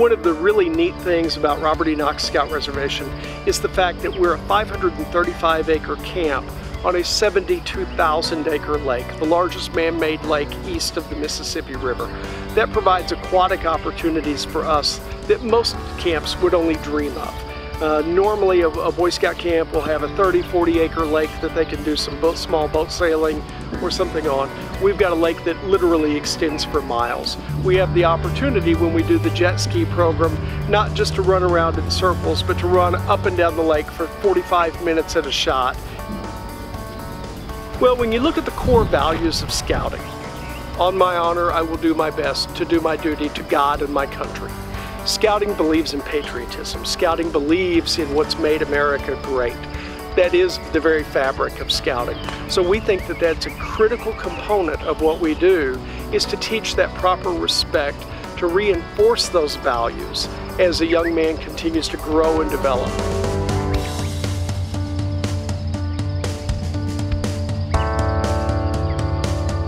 One of the really neat things about Robert E. Knox Scout Reservation is the fact that we're a 535 acre camp on a 72,000 acre lake, the largest man-made lake east of the Mississippi River. That provides aquatic opportunities for us that most camps would only dream of. Uh, normally a, a, Boy Scout camp will have a 30, 40 acre lake that they can do some boat, small boat sailing or something on. We've got a lake that literally extends for miles. We have the opportunity when we do the jet ski program, not just to run around in circles, but to run up and down the lake for 45 minutes at a shot. Well, when you look at the core values of scouting, on my honor, I will do my best to do my duty to God and my country. Scouting believes in patriotism. Scouting believes in what's made America great. That is the very fabric of scouting. So we think that that's a critical component of what we do is to teach that proper respect, to reinforce those values as a young man continues to grow and develop.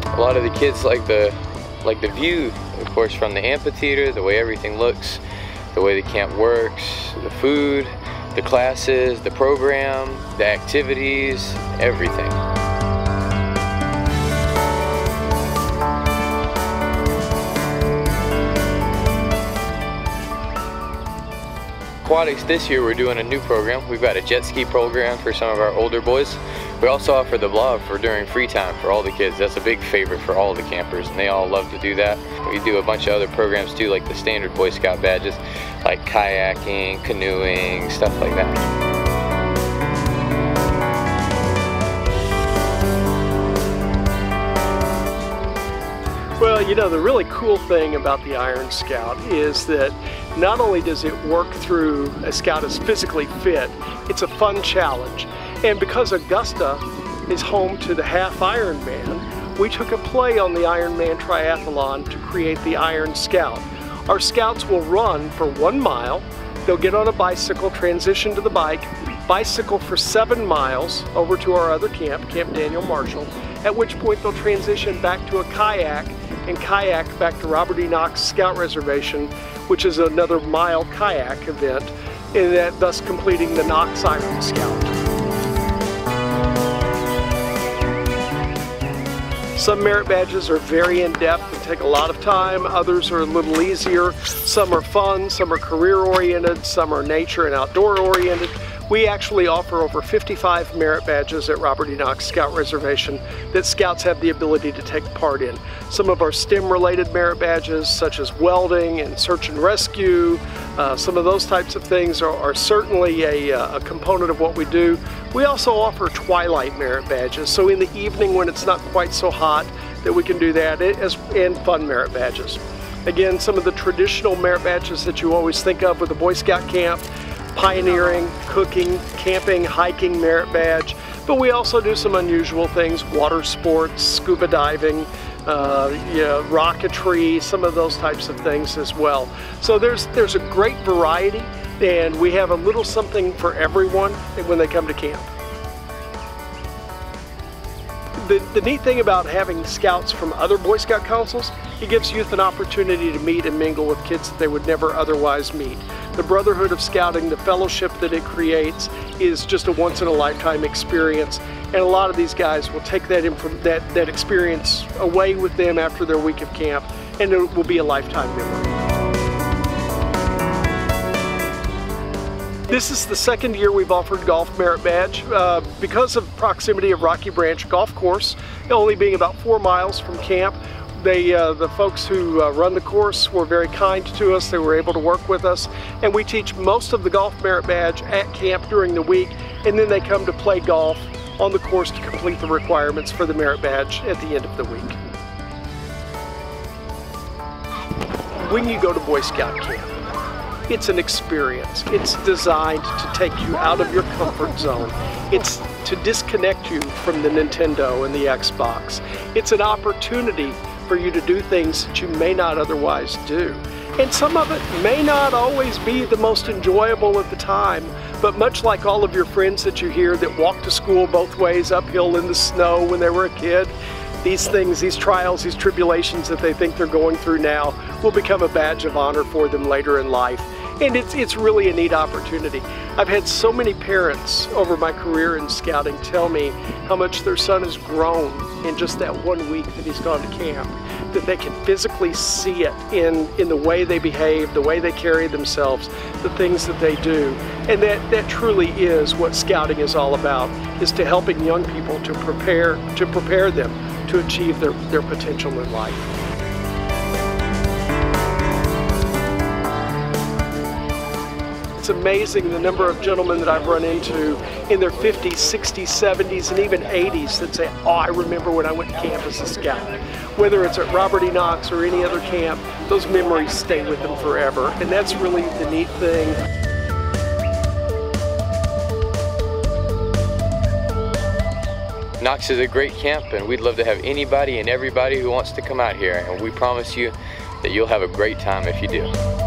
A lot of the kids like the like the view course from the amphitheater, the way everything looks, the way the camp works, the food, the classes, the program, the activities, everything. Aquatics this year we're doing a new program. We've got a jet ski program for some of our older boys. We also offer the blob for during free time for all the kids. That's a big favorite for all the campers and they all love to do that. We do a bunch of other programs too like the standard Boy Scout badges like kayaking, canoeing, stuff like that. Well, you know, the really cool thing about the Iron Scout is that not only does it work through a scout is physically fit, it's a fun challenge. And because Augusta is home to the half Ironman, we took a play on the Ironman triathlon to create the Iron Scout. Our scouts will run for one mile, they'll get on a bicycle, transition to the bike, bicycle for seven miles over to our other camp, Camp Daniel Marshall, at which point they'll transition back to a kayak and kayak back to Robert E. Knox Scout Reservation, which is another mile kayak event, and that thus completing the Knox Iron Scout. Some merit badges are very in-depth and take a lot of time. Others are a little easier. Some are fun, some are career-oriented, some are nature and outdoor-oriented. We actually offer over 55 merit badges at Robert E. Knox Scout Reservation that scouts have the ability to take part in. Some of our STEM related merit badges such as welding and search and rescue, uh, some of those types of things are, are certainly a, uh, a component of what we do. We also offer twilight merit badges, so in the evening when it's not quite so hot that we can do that, as, and fun merit badges. Again, some of the traditional merit badges that you always think of with the Boy Scout camp, pioneering, cooking, camping, hiking merit badge, but we also do some unusual things, water sports, scuba diving, uh, you know, rocketry, some of those types of things as well. So there's, there's a great variety and we have a little something for everyone when they come to camp. The, the neat thing about having scouts from other Boy Scout councils, it gives youth an opportunity to meet and mingle with kids that they would never otherwise meet. The brotherhood of scouting, the fellowship that it creates is just a once in a lifetime experience and a lot of these guys will take that, that, that experience away with them after their week of camp and it will be a lifetime memory. This is the second year we've offered Golf Merit Badge. Uh, because of proximity of Rocky Branch Golf Course, only being about four miles from camp, they, uh, the folks who uh, run the course were very kind to us. They were able to work with us. And we teach most of the Golf Merit Badge at camp during the week. And then they come to play golf on the course to complete the requirements for the Merit Badge at the end of the week. When you go to Boy Scout camp, it's an experience. It's designed to take you out of your comfort zone. It's to disconnect you from the Nintendo and the Xbox. It's an opportunity for you to do things that you may not otherwise do. And some of it may not always be the most enjoyable at the time, but much like all of your friends that you hear that walked to school both ways uphill in the snow when they were a kid, these things, these trials, these tribulations that they think they're going through now will become a badge of honor for them later in life. And it's, it's really a neat opportunity. I've had so many parents over my career in scouting tell me how much their son has grown in just that one week that he's gone to camp, that they can physically see it in, in the way they behave, the way they carry themselves, the things that they do. And that, that truly is what scouting is all about, is to helping young people to prepare, to prepare them to achieve their, their potential in life. It's amazing the number of gentlemen that I've run into in their 50s, 60s, 70s, and even 80s that say, oh, I remember when I went to camp as a scout. Whether it's at Robert E. Knox or any other camp, those memories stay with them forever. And that's really the neat thing. Knox is a great camp and we'd love to have anybody and everybody who wants to come out here and we promise you that you'll have a great time if you do.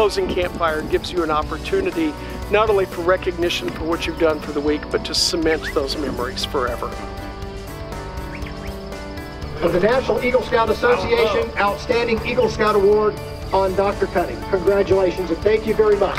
Closing campfire gives you an opportunity not only for recognition for what you've done for the week, but to cement those memories forever. Of the National Eagle Scout Association Outstanding Eagle Scout Award on Dr. Cutting. Congratulations and thank you very much.